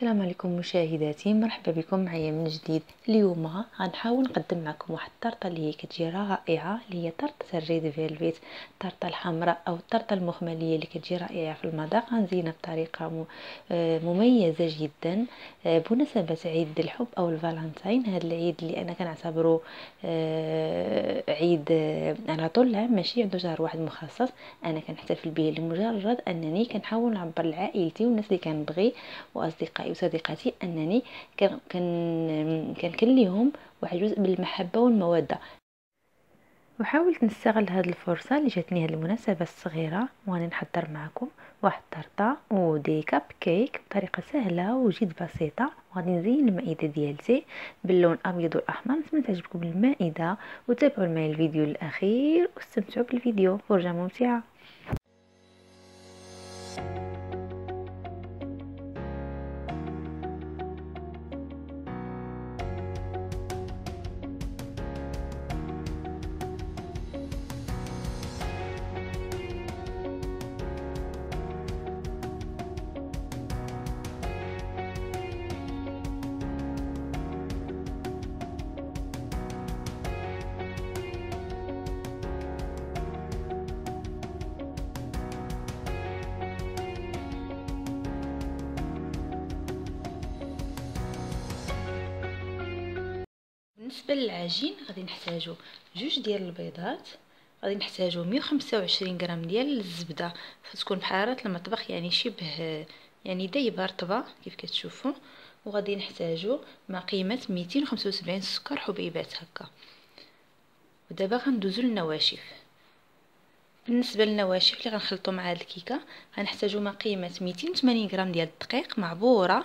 السلام عليكم مشاهداتي مرحبا بكم معايا من جديد. اليوم غنحاول نقدم معكم واحد الطرطة اللي هي كتجي رائعة اللي هي طرطة ال red velvet. الطرطة الحمراء أو الطرطة المخملية اللي كتجي رائعة في المذاق غنزينها بطريقة آه، مميزة جدا. آه، بمناسبة عيد الحب أو الفالنتين هذا العيد اللي أنا كنعتبره آه، عيد على طول العام ماشي عنده شهر واحد مخصص. أنا كنحتفل به لمجرد أنني كنحاول نعبر لعائلتي والناس اللي كنبغي وأصدقائي وصديقاتي أنني كان كان ليهم واحد جزء من المحبة والمودة. وحاولت نستغل هذه الفرصة اللي جاتني هذه المناسبة الصغيرة وأنا نحضر معكم واحد الطرطه ودي كاب كيك بطريقة سهلة وجد بسيطة. وغادي نزين المائدة ديالتي باللون الابيض والأحمر. نتمنى تعجبكم المائدة وتابعوا معي الفيديو الأخير واستمتعوا بالفيديو. فرجة ممتعة. بالنسبة للعجين غادي نحتاجو جوج ديال البيضات غادي نحتاجو 125 غرام ديال الزبدة. تكون بحراره المطبخ يعني شبه يعني دايبة رطبة كيف كتشوفوا وغادي نحتاجو ما قيمة 275 سكر حبيبات هكا. ودابا غندوزو للنواشف. بالنسبة للنواشف اللي غنخلطو مع هاد الكيكة غنحتاجو ما قيمة 280 غرام ديال الدقيق معبوره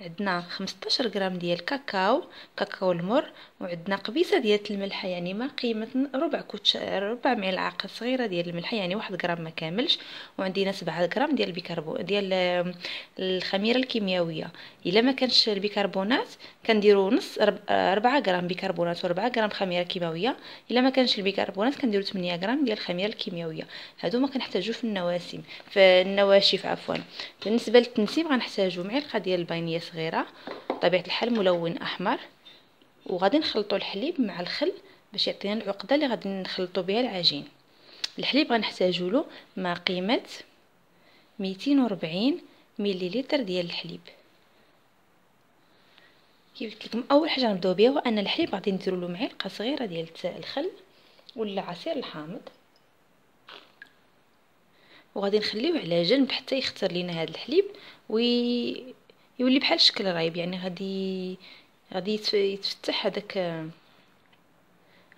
عندنا 15 غرام ديال كاكاو كاكاو المر وعندنا قبيصة ديال الملح يعني ما قيمة ربع كوتش ربع ملعقة صغيرة ديال الملح يعني واحد غرام ما كاملش. وعندنا 7 غرام ديال البيكربو ديال الخميرة الكيميائية. إلا ما كانش البيكربونات كنديروا نص 4 غرام بيكربونات و4 غرام خميرة كيماويه إلا ما كانش البيكربونات كنديروا 8 غرام ديال الخميره الكيميائية. هادو ما كنحتاجو في النواسم في النواشف عفوا. بالنسبة للتنسيم غنحتاجو معلقة ديال الفانيليا صغيرة طبيعة الحال ملون أحمر وغادي نخلطوا الحليب مع الخل باش يعطينا العقدة اللي غادي نخلطوا بها العجين. الحليب غنحتاجو له ما قيمة 240 مليلتر ديال الحليب. كيف قلت لكم أول حاجة نبداو بها هو أن الحليب غادي نديروا له معلقة صغيرة ديال الخل ولا عصير الحامض. وغادي نخليوه على جنب حتى يختار لينا هذا الحليب وي يولي بحال شكل رايب يعني غادي غادي يتفتح هذاك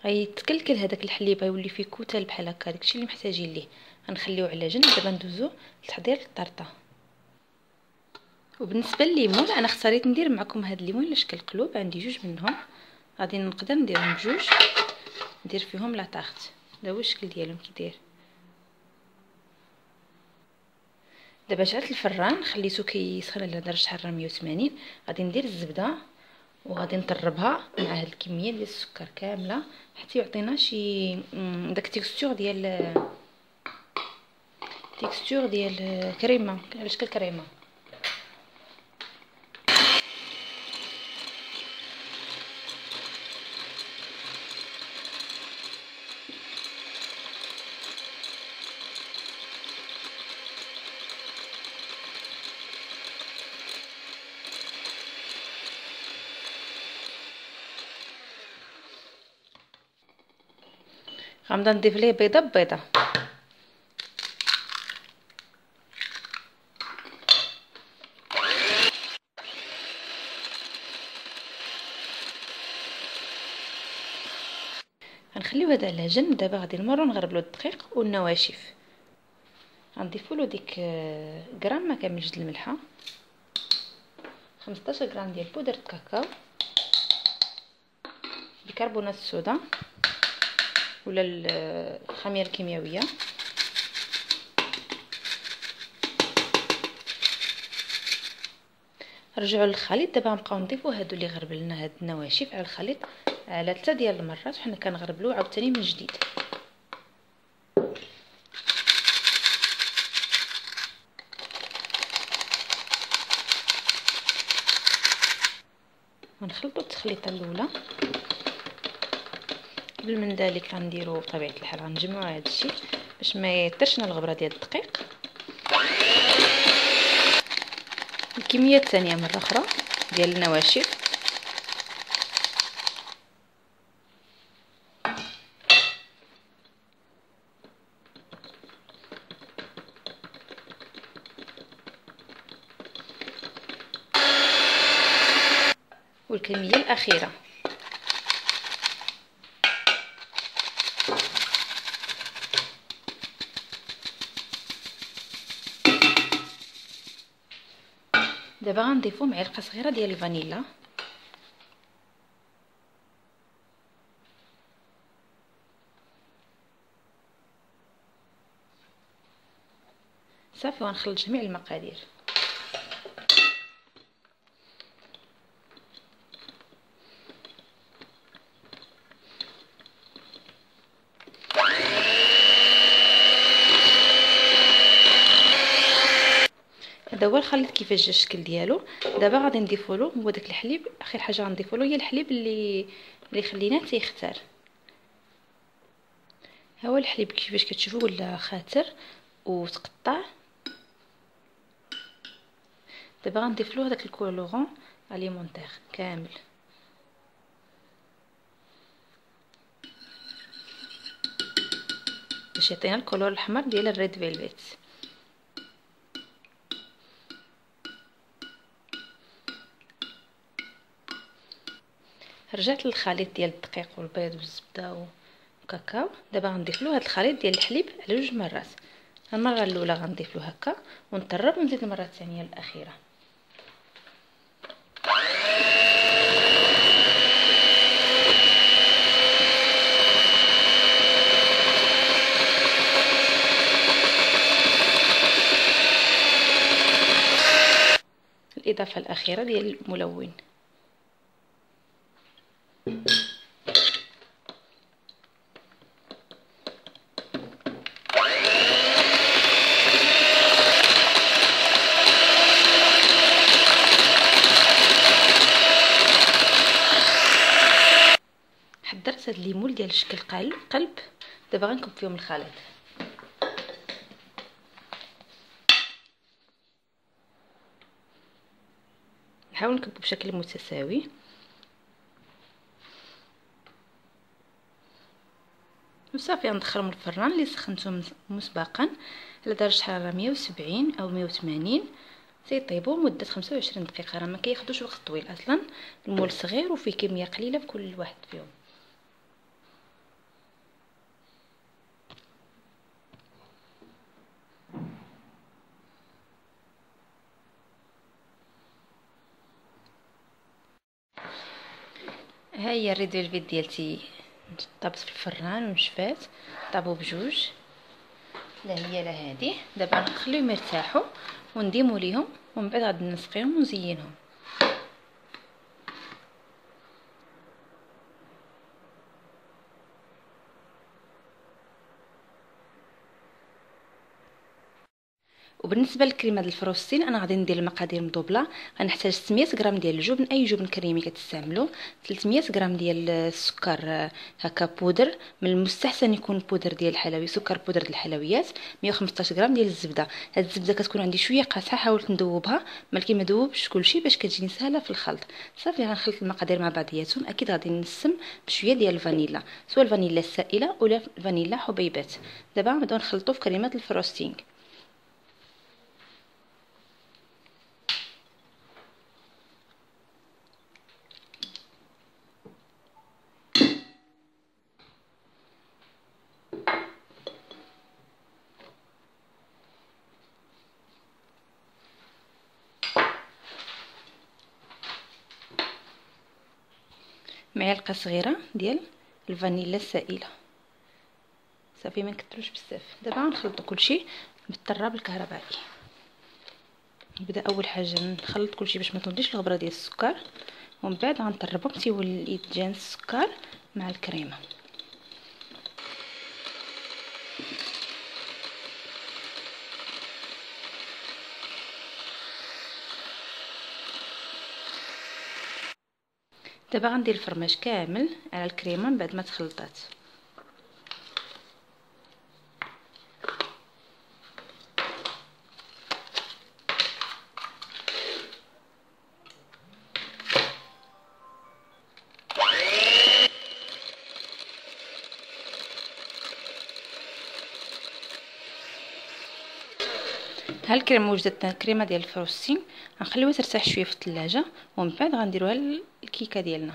غيتكلكل هذاك الحليب غيولي فيه كتل بحال هكا. داكشي اللي محتاجين ليه. غنخليوه على جنب. دابا ندوزو لتحضير الطرطة. وبالنسبة لليمون أنا اختاريت ندير معكم هاد الليمون على شكل قلوب. عندي جوج منهم. غادي نقدر نديرهم بجوج. ندير فيهم la tarte. هذا هو الشكل ديالهم كي دابا شعلت الفران خليته كيسخن على درجه حراره 180 غادي ندير الزبدة وغادي نطربها مع هاد الكمية ديال السكر كاملة حتى يعطينا شي داك ال texture ديال texture ديال كريمة على شكل كريمة. غنبدا نضيف ليه بيضة ببيضة. غنخليو هذا على جنب. دابا غادي نمرو نغربلو الدقيق والنواشف. غنضيفو له ديك آه، غرام ما كاملش د الملحة. 15 غرام ديال بودرة كاكاو. بيكربونات الصودا ولا الخميرة الكيميائية؟ رجعوا للخليط. دابا غنبقاو نضيفوا هادو اللي غربلنا هاد النواشف على الخليط. على ثلاثة ديال المرات وحنا كنغربلوه عاوتاني من جديد. ونخلطوا التخليطة الأولى. قبل من ذلك غنديروا بطبيعه الحال غنجمعوا هذا الشيء باش ما يطرش لنا الغبرة ديال الدقيق. الكمية الثانية مرة أخرى ديال النواشف. والكمية الأخيرة. دابا غنضيفو معلقه صغيره ديال الفانيلا. صافي ونخلط جميع المقادير هذا هو الخليط كيفاش جا الشكل ديالو. دابا غادي نضيفو له هو داك الحليب. اخر حاجة غنضيفو له هي الحليب اللي اللي خليناه تيختار. ها هو الحليب كيفاش كتشوفوا ولا خاتر وتقطع. دابا غنضيف له هذاك الكولورون اليمونتير كامل. باش يعطينا ال couleur الأحمر ديال ال red velvet. رجعت للخليط ديال الدقيق والبيض والزبدة وكاكاو. دابا غنضيف له هذا الخليط ديال الحليب على جوج مرات. المرة الأولى غنضيف له هكا ونطرب ونزيد المرة الثانية الأخيرة. الإضافة الأخيرة ديال الملون. حضرت هاد الليمون ديال شكل قلب قلب؟ دابا غنكب فيهم الخليط. نحاول نكبو بشكل متساوي. وصافي غندخلهم الفران اللي سخنته مسبقا على درجة حرارة 170 أو 180 تيطيبوا مدة 25 دقيقة راه ما كياخذوش وقت طويل أصلا. المول صغير وفيه كمية قليلة في كل واحد فيهم. ها هي ال red velvet ديالتي. طابت في الفران ونشفات طابوا بجوج. لا هي لا هادي دابا نخليهم يرتاحوا ونديمو ليهم ومن بعد غادي نسقيهم ونزينهم. وبالنسبة للكريمة ديال ال frosting أنا غادي ندير المقادير مدوبلة. غنحتاج 600 غرام ديال الجبن. أي جبن كريمي كتستعملوا 300 غرام ديال السكر هكا بودر. من المستحسن يكون بودر ديال الحلوي سكر بودر ديال الحلويات. 115 غرام ديال الزبدة. هاد الزبدة كتكون عندي شوية قاصحه حاولت ندوبها. ملكي ما دوبش كلشي باش كتجيني سهلة في الخلط. صافي غنخلط المقادير مع بعضياتهم. أكيد غادي نسم بشوية ديال الفانيلا. سواء الفانيلا السائلة ولا الفانيلا حبيبات. دابا غنبداو نخلطوا في كريمة ال frosting. معلقه صغيرة ديال الفانيلا السائلة. صافي ما نكثروش بزاف. دابا غنخلطوا كلشي بالطراب الكهربائي نبدأ أول حاجة نخلط كلشي باش ما تنضيش الغبرة ديال السكر ومن بعد غنطربهم تيولي يتجانس السكر مع الكريمة. دابا غندير الفرماج كامل على الكريمة من بعد ما تخلطات. ها الكريمه وجدتنا الكريمة ديال الفروستين غنخليوها ترتاح شوية في الثلاجه ومن بعد غنديروها للكيكة ديالنا.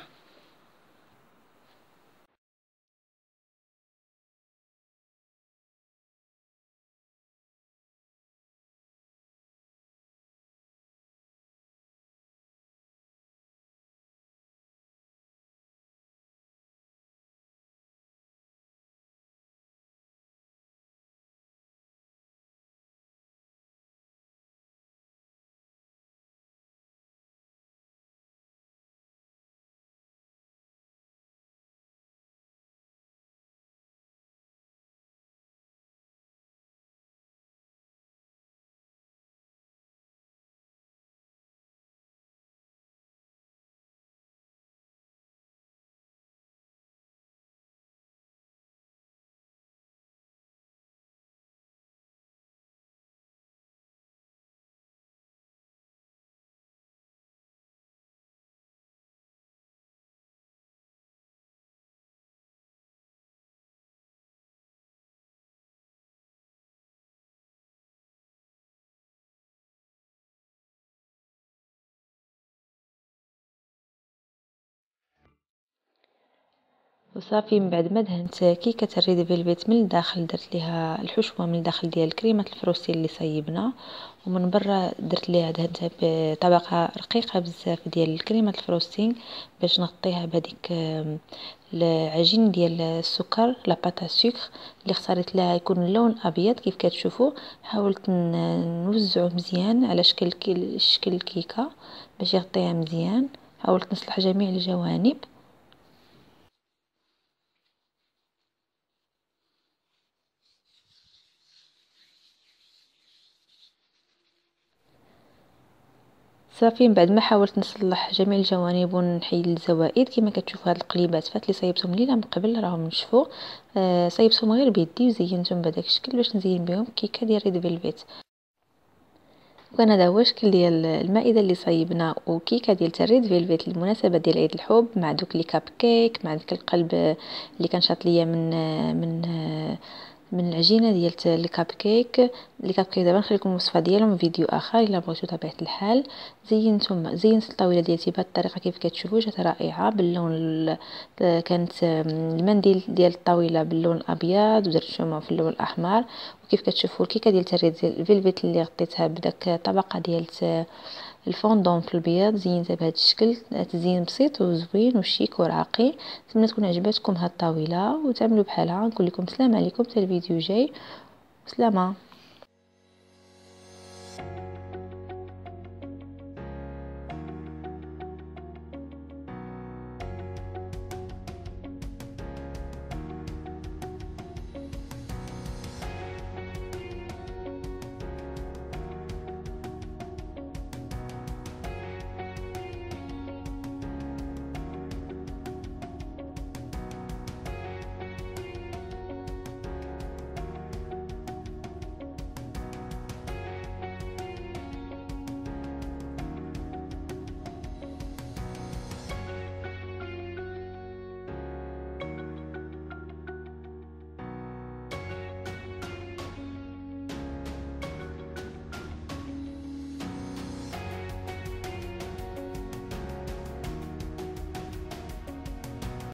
وصافي من بعد ما دهنت كيكه ال red velvet من الداخل درت ليها الحشوة من الداخل ديال كريمه ال frosting اللي صيبنا ومن برا درت ليها دهنتها بطبقة رقيقة بزاف ديال الكريمة ال frosting باش نغطيها بهذيك العجين ديال السكر la pâte à sucre اللي اختاريت لها يكون اللون أبيض كيف كتشوفوا. حاولت نوزعه مزيان على شكل شكل الكيكه باش يغطيها مزيان. حاولت نصلح جميع الجوانب. صافي. من بعد ما حاولت نصلح جميع الجوانب ونحي الزوائد كما كتشوفوا هاد القليبات فات اللي صايبتهم ليلة من قبل راهم نشفوا آه صايبتهم غير بيدي وزينتهم بهذاك الشكل باش نزين بهم كيكة ديال red velvet. وكان هذا هو الشكل ديال المائدة اللي صايبنا وكيكة ديال ال red velvet للمناسبه ديال عيد الحب مع دوك les cupcakes مع داك القلب اللي كان شاط ليا من من من العجينة ديال ال cupcake ال cupcake دابا نخليكم الوصفة ديالهم في فيديو آخر إلا بغيتو طبيعة الحال. زينتهم زينت الطاولة ديالتي بهذه الطريقة كيف كتشوفوا جات رائعة. باللون كانت المنديل ديال الطاولة باللون الابيض ودرت شمع في اللون الأحمر. وكيف كتشوفوا الكيكة ديال ال red velvet اللي غطيتها بداك الطبقه ديال الفوندون في البيض زينتها بهذا الشكل تزيين بسيط وزوين وشيك وراقي نتمنى تكون عجبتكم هاد الطاولة وتعملوا بحالها. نقول لكم السلام عليكم حتى الفيديو جاي سلامة.